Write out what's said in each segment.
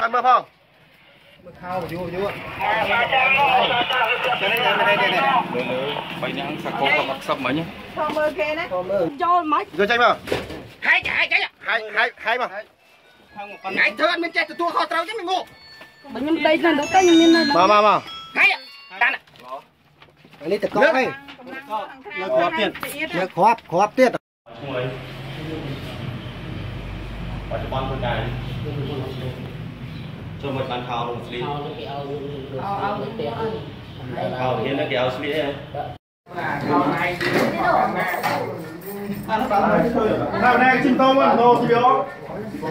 ăn bơm không khao vô vô bayang sa ko maksab man yan Tomer kena Joel Mike rồi chạy mà hai chạy hai chạy hai hai hai mà ngày thưa anh mình chạy từ tua kho trâu chứ mình ngu bệnh nhân đây là đâu cái nhân này mà mà mà hai đàn à anh đi từ con đây khó tiền khó khó tiền ឈ្មោះអីបច្ចុប្បន្នធ្វើការចូលមកបានខោនឹងស្លៀកខោនឹងគេឲ្យយើងទៅអត់ខោហ៊ានគេឲ្យស្លៀកអីខោឯងទៅណាអត់បានទៅណាជិះតោមកទៅយោ Bỏ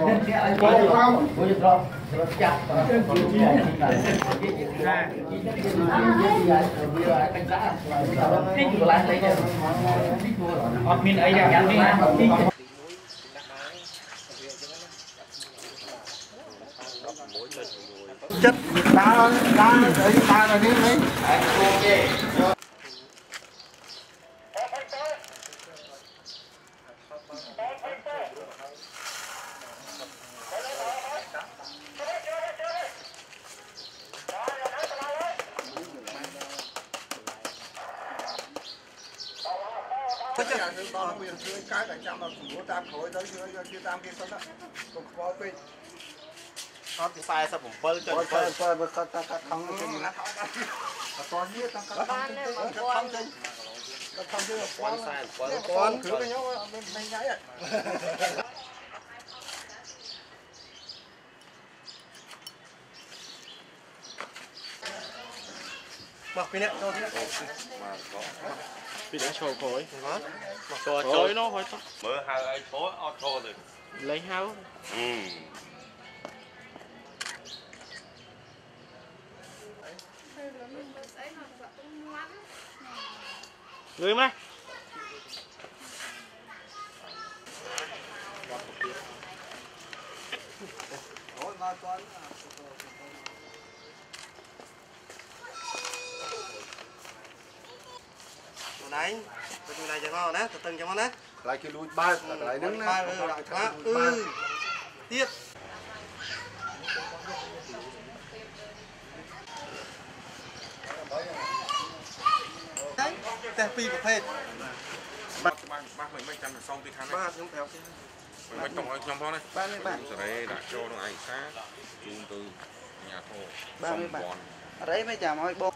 không? Bỏ vô không? Chặt. Admin ấy ra admin. chất đá đá đấy đá là thế đấy Bây giờ chúng ta quyền dưới cái này chăm là chủ tam khối tới dưới chưa dưới tam kia sân đó. Cũng có bên. Con thì sai sao bụng bơ cho bơ bơ bơ bơ con ta ta không cái gì nó tháo ra. Con biết ta con không không chân. Con không chứ con sai con con cứ cái nhau bên bên nháy à. Mặc cái nè, cho cái nè. ពីដល់ឈោក្រោយ đó ចូលចូលនោះហើយមើលហៅឲ្យឈោអត់ឈោទេលេងហៅអឺ ងឿមក rồi mà con chỗ này ខ្លួនឯងទៅខ្លួនឯងចឹងមកណាទៅតឹងចឹងមកណាកន្លែងគេលួចបើកកន្លែងហ្នឹងណាបើកខ្លះអឺទៀតតែពីរប្រភេទបាទច្បាស់ច្បាស់មិនមិនចាំសងទីខាងនេះបាទខ្ញុំប្រាប់គេមិនមិនຕ້ອງឲ្យខ្ញុំផងណាបាទបាទសេរីដាក់ចូលក្នុងឯកសារជូនទៅអាជ្ញាធរបាទបាទអរេមិនចាំឲ្យបង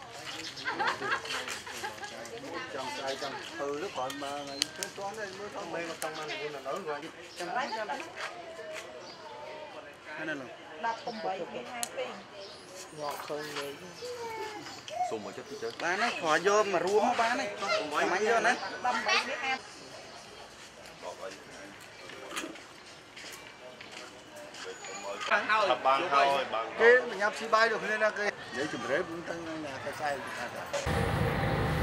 ចាំស្អីចាំធ្វើឬគ្រាន់មើលហ្នឹងគឺស្ទាន់ទេមើលផងមេមកຕ້ອງមកនិយាយនៅនោះគាត់ចាំស្អីចាំស្អីហ្នឹងឡូ18គេហាពេងមកឃើញលេខសុំមកចិត្តទៅបានណាគ្រាន់យកមករួមបានណាមិនយកណា18គេហាបានហើយគេញ៉ាំស៊ីបាយដូចគ្នាណាគេ និយាយជំរាបទៅណាទៅស្អែកថា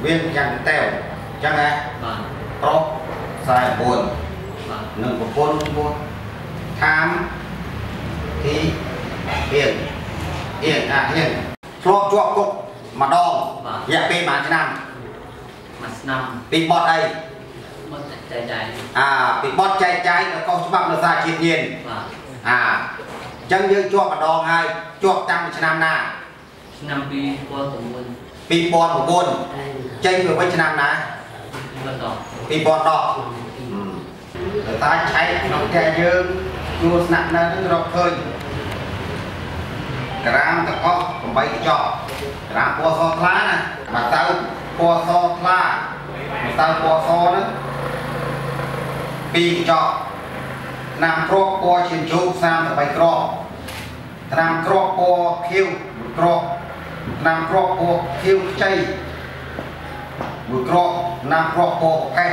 វាយ៉ាងតែវចឹងហ៎បាទប្រុស49បាទនិងប្រពន្ធឈ្មោះខាមទីអៀនអៀនអាអៀនធ្លាប់ជាប់គុកម្ដងរយៈពេលមួយឆ្នាំមួយឆ្នាំពីបត់អីមកចែកចាយអាពីបត់ចែកចាយទៅកុសច្បាប់នៅសារជាតិញៀនបាទអាអញ្ចឹងយើងជាប់ម្ដងហើយជាប់តាំងពីឆ្នាំណា ឆ្នាំ2009 2009ចេញទៅវិញឆ្នាំណាបន្ត2010តែឆែកក្នុងផ្ទះយើងជួលស្នាក់នៅនឹងរកឃើញក្រាមទាំងអស់8កញ្ចក់ក្រាមពណ៌សថ្លាណាមកតៅពណ៌សថ្លាមកតៅពណ៌សហ្នឹង2កញ្ចក់ថ្នាំគ្រាប់ពណ៌ឈាមជោគ33គ្រាប់ថ្នាំគ្រាប់ពណ៌ខៀវ1គ្រាប់ ថ្នាំគ្រាប់ពណ៌ខៀវខ្ចីមួយគ្រាប់ថ្នាំគ្រាប់ពណ៌ប្រកេះ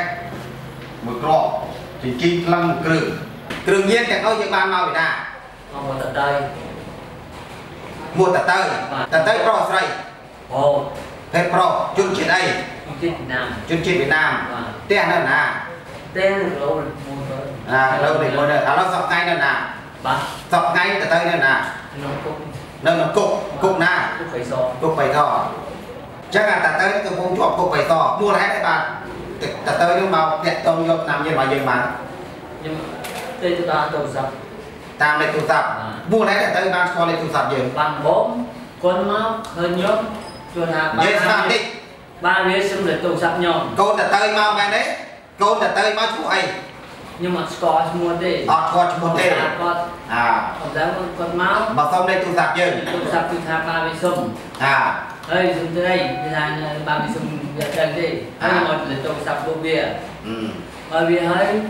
មួយគ្រាប់ចិញ្ចីក្លឹងគ្រឿងគ្រឿងញៀនទាំងអស់យើងបានមកពីណាមកមកតដៃមួយតទៅតទៅប្រុសស្រីអូភេទប្រុសជនជាតិអីពីវៀតណាមជនជាតិវៀតណាមបាទផ្ទះនៅណាតែរោលមួយទៅអាឥឡូវនេះមកឥឡូវសប្តាហ៍ថ្ងៃនៅណាបាទសប្តាហ៍ថ្ងៃទៅទៅនៅណាក្នុងគុក នៅក្នុងគុកគុកណា គុកបៃស គុកបៃតងអញ្ចឹងអាតទៅកំពុងជាប់គុកបៃតងមូលហេតុអីបាទតទៅនឹងមកតាក់តងយកតាមយើងមកយើងបាន អ nhưng mà tên tôi ta tôi sập តាមលេខទូរស័ព្ទពួកនេះទៅបានស្គាល់លេខទូរស័ព្ទយើង bằng bốn con máu hơi nhóm cho là និយាយស្ដាប់តិច ba vía xâm lược tôi sập nhóm កូនតើទៅមកមែនទេកូនតើទៅមកឈ្មោះអី nhưng mà có mua đi à có mua tê à có à. Còn dám còn còn máu mà xong đây tôi sạc chứ tôi sạc tôi sạc ba mươi sum à. Ơi dùng tới đây. Bây giờ ba mươi sum giờ chân đi. Hay một là tôi sạc vô bia. Ừ. Bởi vì hơi.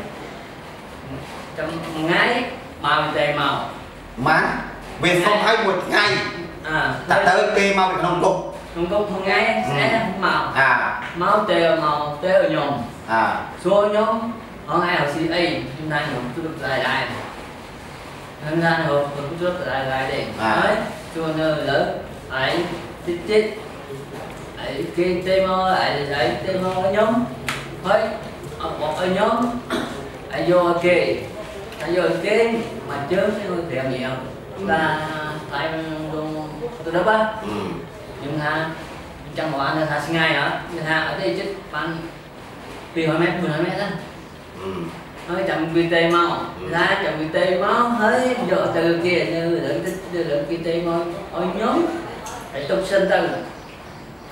Trong ngày ba mươi tê màu. Má về xong hay một ngày à đặt tới kê mau bị nông cục nông cục một ngày sẽ màu. À. Máu tê màu tê ở nhom à. Số nhom ở ai học sĩ chúng ta nhóm tôi được lại lại chúng ta học được lại lại để đấy cho nên lớn ấy chết chết ấy cái tê mơ ấy ấy tê mơ ở nhóm. Ấy ở một ở nhóm. Ấy vô kì ấy vô kì mà chớm cái người tiệm nhiều ta tại luôn tôi đó ba អឺ nhưng ha trong một anh là sinh ngay hả? Nhưng ha ở đây chứ bạn vì hỏi mẹ vừa hỏi mẹ đó. អឺ hơi chậm quy tê mau ra chậm quy tê mau hơi dọ từ kia như lượng tích lượng quy tê mau ôi nhóm phải tục sân tân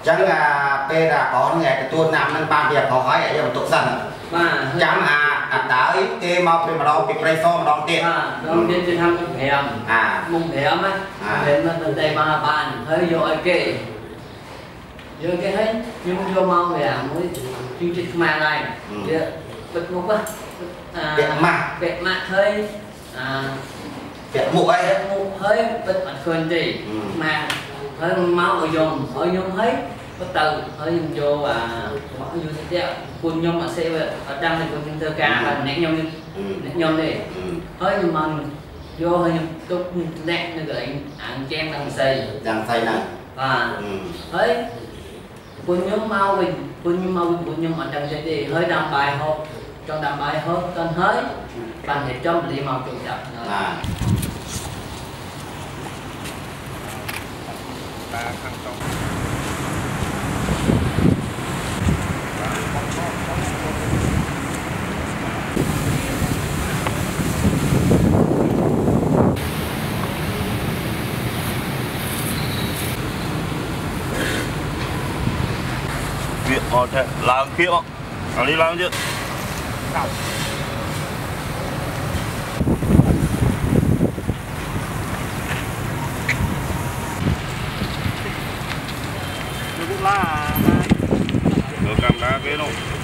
chẳng là bê là có nghề cái tuôn nằm nên ba việc có hỏi ở dòng tục sân mà chẳng à à tới kê mau bên mà đâu bị cây so mà đâu tiền à đâu tiền thì tham cũng hiểm à mùng hèm á hèm mà từ tây mà bàn hơi dọ kê dọ cái hết nhưng chưa mau về mới chương trình mang này bật mục à, à vẹt mạ vẹt mạ hơi. À vẹt mục ấy. vẹt mục hơi bật mặt khơi gì ừ. mà hơi máu ở dùng ở dùng hết bắt đầu hơi dùng vô và máu vô thế đấy quân nhom mà xe ở đang thì quân nhom thơ ca ừ. là nẹt nhom nẹt nhom đi. Ừ. Hơi nhưng mà vô hơi nhom tốt nẹt nữa vậy ăn chen đang xây đang xây này. Và hơi. Quân nhom mau mình quân nhom mau mình quân nhom ở đang xây thì hơi đang bài hộp con đam ai hơn con hết, bạn hệ trong lý mong chủ đập. À. Ba thằng trong Hãy subscribe cho kênh Ghiền Mì không bỏ đi làm video chứ Được camera cái luôn.